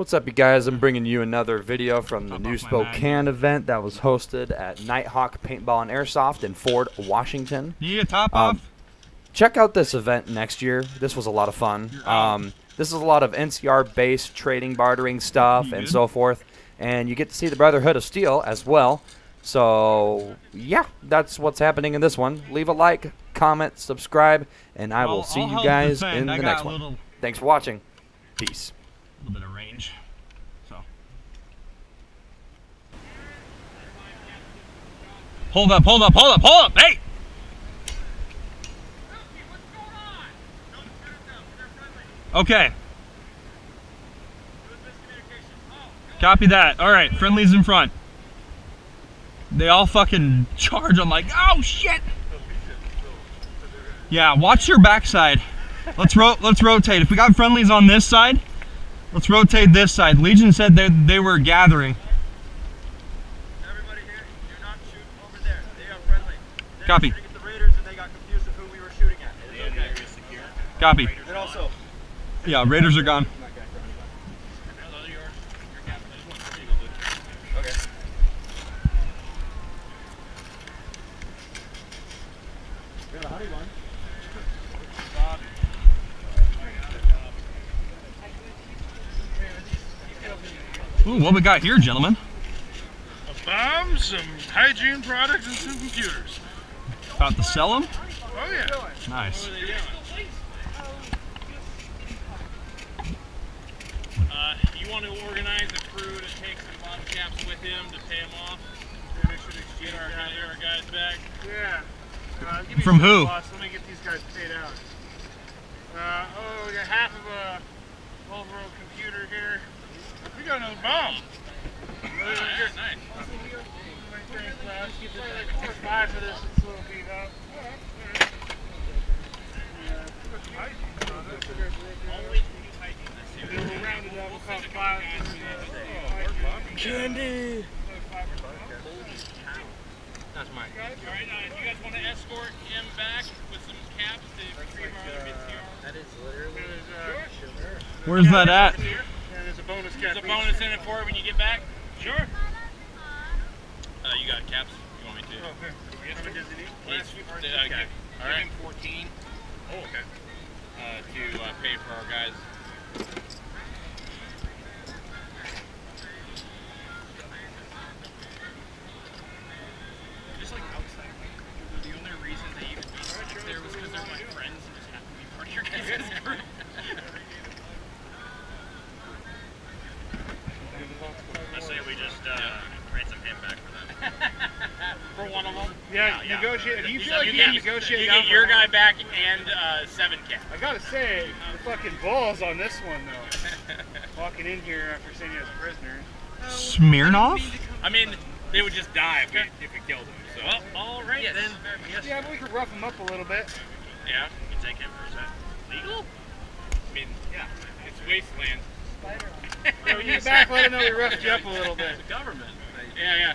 What's up, you guys? I'm bringing you another video from the New Spokane event that was hosted at Nitehawk Paintball and Airsoft in Ford, Washington. Yeah, top Um, off. Check out this event next year. This was a lot of fun. Um, this is a lot of NCR-based trading, bartering stuff, You and so forth. And you get to see the Brotherhood of Steel as well. So, yeah, that's what's happening in this one. Leave a like, comment, subscribe, and I will Well, see I'll you guys in I the next one. Thanks for watching. Peace. Little bit of range. So. Hold up, hold up, hold up, hold up! Hey! Okay. Copy that. All right, friendlies in front. They all fucking charge. I'm like, oh shit. Yeah, watch your backside. Let's ro- let's rotate. If we got friendlies on this side, let's rotate this side. Legion said they they were gathering. Everybody here, do not shoot over there. They are friendly. They're Copy. shooting at the Raiders and they got confused of who we were shooting at. It is okay. Copy. And also, Yeah, Raiders are gone. okay. Ooh, what we got here, gentlemen? A bomb, some hygiene products, and some computers. About to sell them? Oh yeah. Nice. Uh, you want to organize a crew to take some bottle caps with him to pay him off? Get our, get our guys back. Yeah. Uh, give me From who? Boss. Let me get these guys paid out. Uh, oh, we got half of a over computer here. We got another bomb. Yeah, nice. Five for this. It's a little beat up. We'll round it up. We'll call it five. Candy. All right, uh, you guys want to escort him back with some caps to free our other? That is literally. Uh, Where's that at? Yeah, there's a bonus cap. There's a bonus in it for it when you get back? Sure. Uh, you got caps? You want me to? Oh, here. How many does he need? Please, uh, give, give him 14 Oh, okay. uh, to uh, pay for our guys. Just like outside, the only reason they even be there was because they're my friends and just happened to be part of your guys' group. I say we just uh, ransom him back for them. for one of? Yeah, negotiate. Do you feel like you get, can negotiate you get your half? guy back and uh, seven cap. I gotta say, the fucking balls on this one though. Walking in here after saying he was a prisoner. Smirnoff? I mean, they would just die if we, if we killed them. So. Well, all right then. Yes. Yeah, but we could rough him up a little bit. Yeah. we You take him for a set. Legal? I mean, yeah. It's wasteland. Yeah, when you back, let him know we roughed you up a little bit. The government. Yeah, yeah.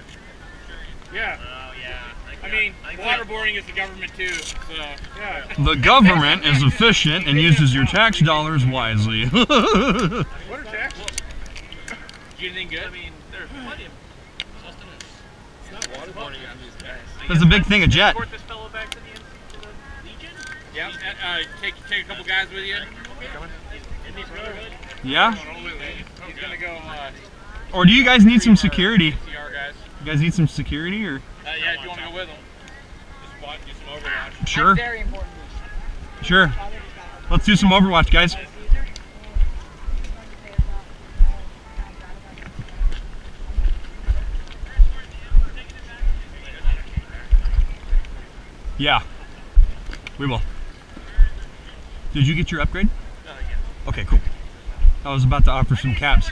Yeah, Oh yeah. I mean, waterboarding is the government too. So. yeah. The government is efficient and uses your tax dollars wisely. What are taxes? Did you anything good? I mean, there's plenty of sustenance. It's not waterboarding on these guys. That's a big thing of jet. Escort this fellow back to the, to the Legion? Yeah. Uh, take take a couple guys with you. In these brotherhood. Yeah? He's gonna go uh, Or do you guys need some security? see our guys. You guys need some security or? Uh, yeah, if you want to go with them, just watch, do some Overwatch. Sure. Sure. Let's do some Overwatch, guys. Yeah. We will. Did you get your upgrade? Okay, cool. I was about to offer some caps.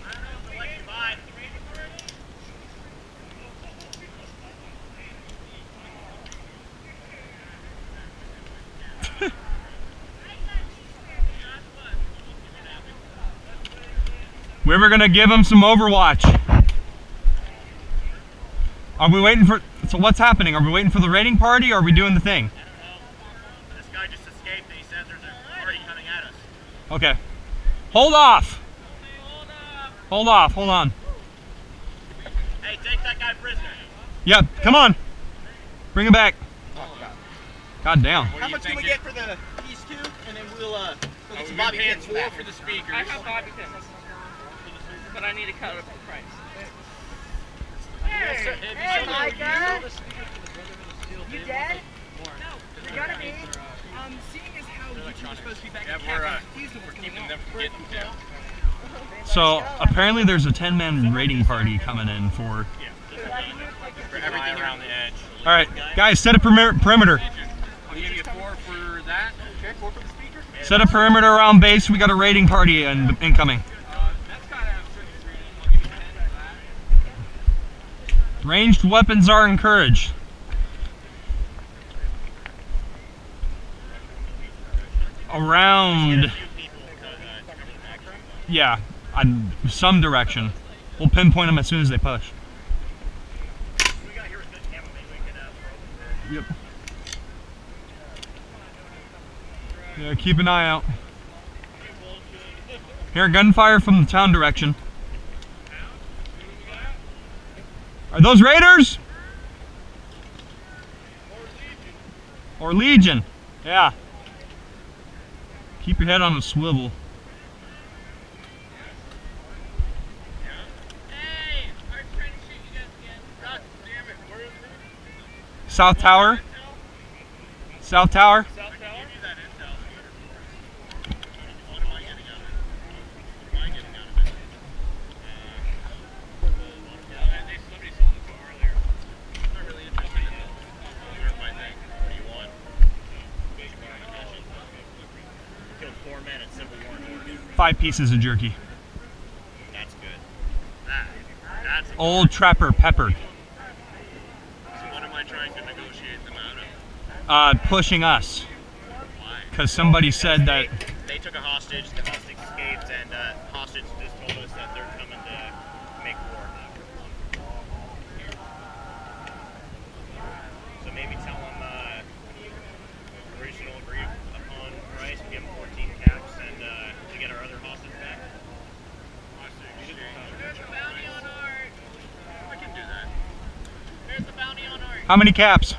We were gonna give him some Overwatch. Are we waiting for? So what's happening? Are we waiting for the raiding party? or Are we doing the thing? This guy just escaped and he says there's a party coming at us. Okay. Hold off. Hold off. Hold on. Hey, take that guy prisoner. Yep. Come on. Bring him back. God damn. How much can we get for the these two, and then we'll uh we'll get some bobby pins back. for the speakers. I have bobby pins, but I need to cut up the price. Hey, hey, Micah! You dead? No, you gotta be. Um, seeing as how you two are supposed to be back Yeah, in we're, uh, I'm confused with Keeping them from getting down. So apparently there's a 10-man raiding party coming in for. For everything around the edge. All right, guys, set a perimeter. perimeter. I'll give you four for that. Okay, four for the speaker. Set a perimeter around base. We got a raiding party in, incoming. Ranged weapons are encouraged. Around, yeah, on some direction. We'll pinpoint them as soon as they push. Yep. Yeah, keep an eye out. Hear gunfire from the town direction. Are those raiders? Or Legion? Yeah. Keep your head on a swivel. South Tower. South Tower. Five pieces of jerky. That's good. That, that's a Old Trapper Peppered. So what am I trying to negotiate them out of? Uh, pushing us. Why? Because somebody said that. They took a hostage, the hostage escaped, and uh, hostage just told us that they're coming to make war. So maybe tell them uh, original agreed upon price, give them 14 caps, and uh, to get our other hostage back. There's a bounty on art. I can do that. There's a bounty on art. How many caps? Eleven. You may also just contribute to the bounty. How much is it for art? Uh, enemies just many caps?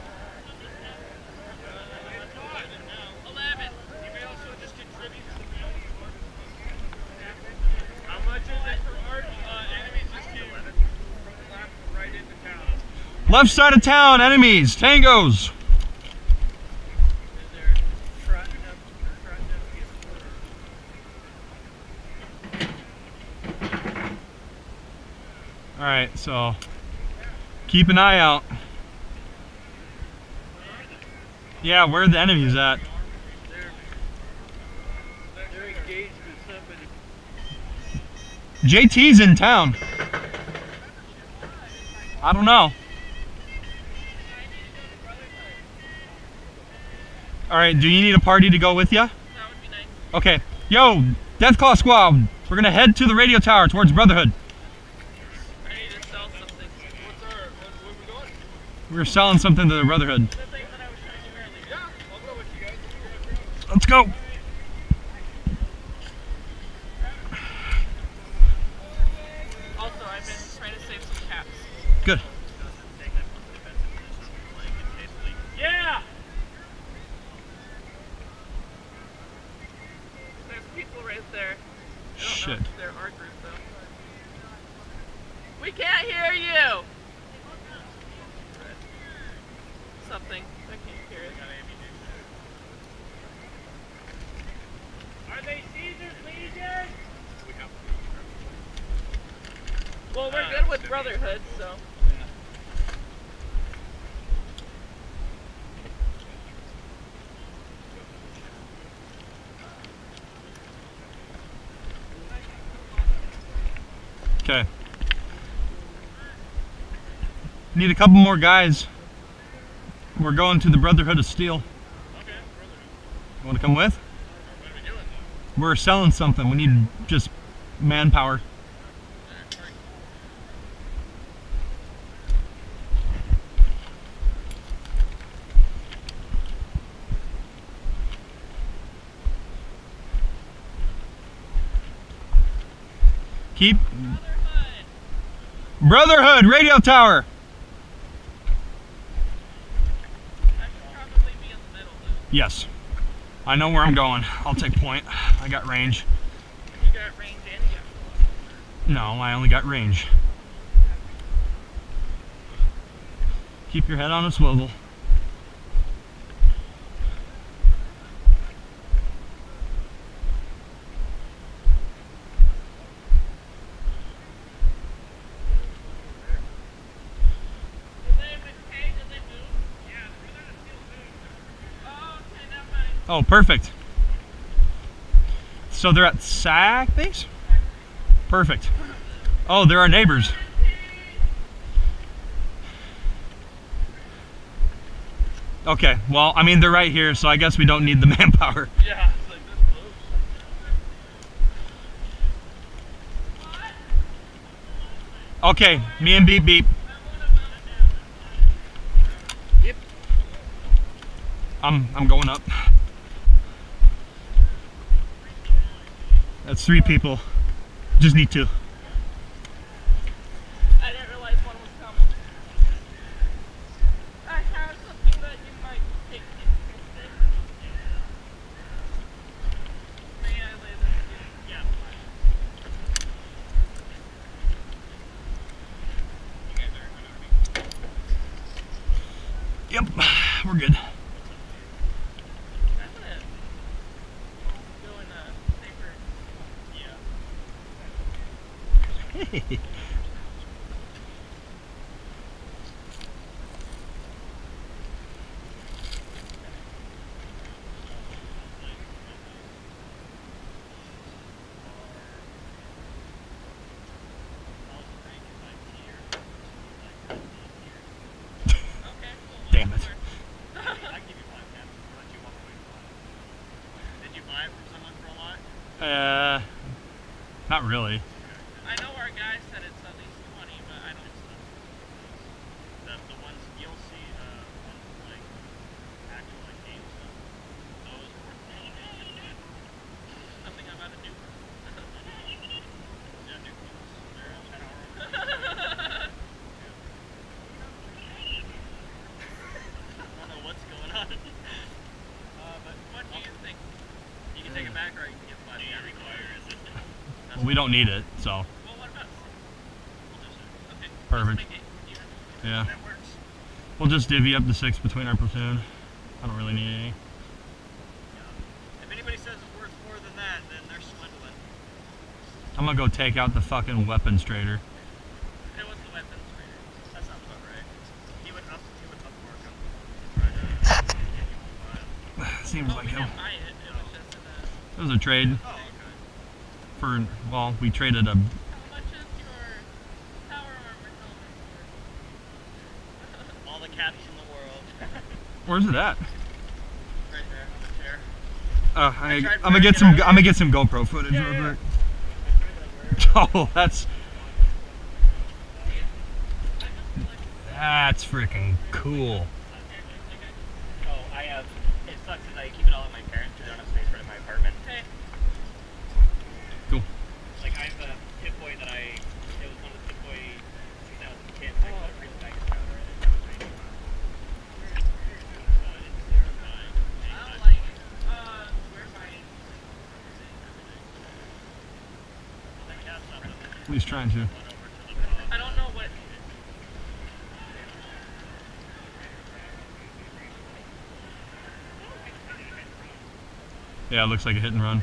Left side of town, enemies, tangos. All right, so keep an eye out. Yeah, where the enemies at? JT's in town. I don't know. All right, do you need a party to go with you? Okay. Yo, Death Claw Squad, we're gonna head to the radio tower towards Brotherhood. We're selling something to the Brotherhood. The thing that I was showing you earlier. Yeah, I'll go with you guys. Let's go. Also, I've been trying to save some caps. Good. Yeah! There's people right there. Shit. know they're group though. We can't hear you. Something. I can't hear it. Are they Caesar's Legion? Well, we're uh, good with Brotherhood, so. Okay. Need a couple more guys. We're going to the Brotherhood of Steel. Okay, brother. Want to come with? What are we doing We're selling something. We need just manpower. Keep Brotherhood Radio Tower. I should probably be in the middle though. Yes. I know where I'm going. I'll take point. I got range. You got range and you got No, I only got range. Keep your head on a swivel. Did they okay? Did they move? Yeah, they're gonna still move. Oh, okay, never mind. Oh, perfect. So they're at SAC base? Perfect. Oh, they're our neighbors. Okay, well, I mean, they're right here, so I guess we don't need the manpower. Yeah. Okay, me and Beep Beep. Yep. I'm I'm going up. That's three people. Just need two. I didn't realize one was coming. I have something that you might take. May I lay this down? Yeah. Yep, we're good. I'm gonna go in a safer. Okay. Cool. Damn it. I can give you five caps. I'll let you walk away with five. Did you buy it from someone for a lot? Uh, not really. I know our guy said it's at least 20, but I don't. The, the ones you'll see, uh, ones like actual like game stuff. Those are worth more. Nothing about a new. Yeah, new ones. They're uh, power. I don't know what's going on. Uh, but What do you think? you can take it back or you can get five. Do you require is it? Well, we don't need it, so Well, what about? We'll just Okay. Perfect. Yeah. We'll just divvy up the six between our platoon. I don't really need any. If anybody says it's worth more than that, then they're swindling. I'm gonna go take out the fucking weapons trader. It was the weapons trader. That sounds about right. He would up, he would upmark him. Try to give you one five. Seems Oh, like him. it. It was a. It uh, was a trade Oh. For well, we traded a How much is your power armor helmet All the caps in the world. Where's it at? right there on the chair. Uh, I, tried I'm gonna get some. I'm gonna get some GoPro footage real quick. Oh, that's that's freaking cool. Oh, I have. It sucks that I keep it all at my parents because I don't have space for it in my apartment. For it? Okay. Cool. Like I have a Pip Boy that I. It was one of the Pip Boy 2000 kits. I put a real bag of powder in it. Was really fun. It's terrifying. I don't like uh, it. Where's my? Then we have something. At least trying to. Run over to the pub. I don't know what. Yeah, it looks like a hit and run.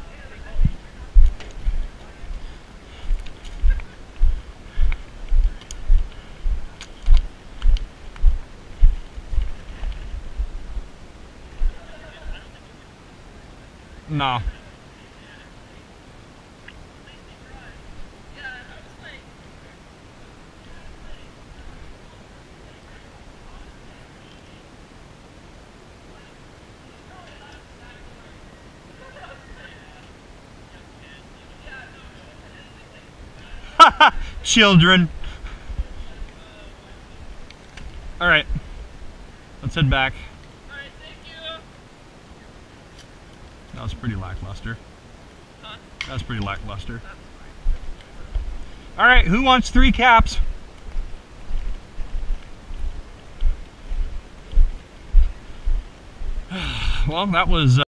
No. Children. All right. Let's head back. Alright, thank you. That was pretty lackluster. That was pretty lackluster. All right, who wants three caps? well, that was. Uh,